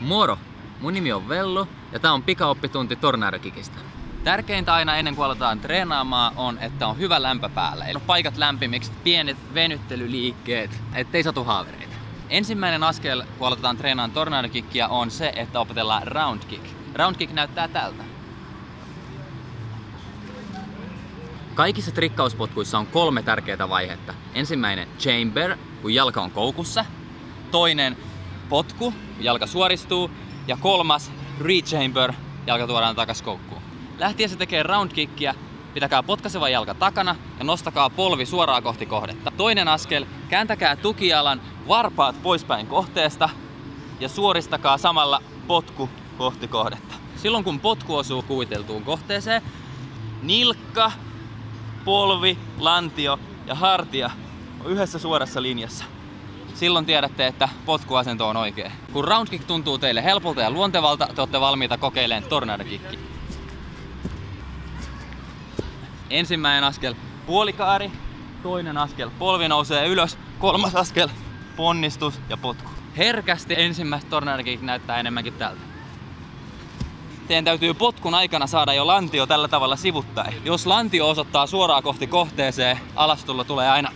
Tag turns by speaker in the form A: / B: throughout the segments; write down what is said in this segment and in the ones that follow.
A: Moro! Mun nimi on Vellu ja tää on pikaoppitunti Tornadokikista. Tärkeintä aina ennen kuin aletaan treenaamaan on, että on hyvä lämpö päällä. Eli paikat lämpimiksi, pienet venyttelyliikkeet, ettei satu haavereita. Ensimmäinen askel, kun aletetaan treenaamaan tornadokikkiä, on se, että opetellaan round kick. Round kick näyttää tältä. Kaikissa trikkauspotkuissa on kolme tärkeää vaihetta. Ensimmäinen chamber, kun jalka on koukussa. Toinen potku, jalka suoristuu. Ja kolmas rechamber, jalka tuodaan takas koukkuun. Lähtiessä tekee round kickia, pitäkää potkaseva jalka takana ja nostakaa polvi suoraan kohti kohdetta. Toinen askel, kääntäkää tukijalan varpaat poispäin kohteesta ja suoristakaa samalla potku kohti kohdetta. Silloin kun potku osuu kuviteltuun kohteeseen, nilkka, polvi, lantio ja hartia on yhdessä suorassa linjassa. Silloin tiedätte, että potkuasento on oikein. Kun roundkick tuntuu teille helpolta ja luontevalta, te olette valmiita kokeilemaan tornadokikki. Ensimmäinen askel puolikaari, toinen askel polvi nousee ylös, kolmas askel ponnistus ja potku. Herkästi ensimmäistä tornadokikki näyttää enemmänkin tältä. Teidän täytyy potkun aikana saada jo lantio tällä tavalla sivuttain. Jos lantio osoittaa suoraan kohti kohteeseen, alastulla tulee aina.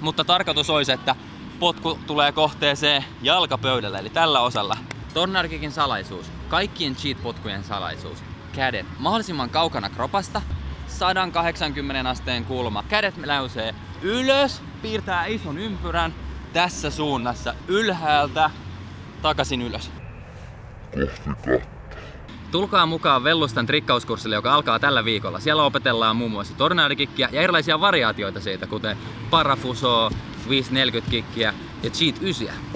A: Mutta tarkoitus olisi, että potku tulee kohteeseen jalkapöydällä, eli tällä osalla. Tornarkikin salaisuus, kaikkien cheat-potkujen salaisuus. Kädet mahdollisimman kaukana kropasta, 180 asteen kulma. Kädet läysee ylös, piirtää ison ympyrän tässä suunnassa, ylhäältä takaisin ylös. Tulkaa mukaan Vellustan trikkauskurssille, joka alkaa tällä viikolla. Siellä opetellaan muun muassa tornadokikkiä ja erilaisia variaatioita siitä, kuten parafusoa, 540 kikkiä ja cheat 9.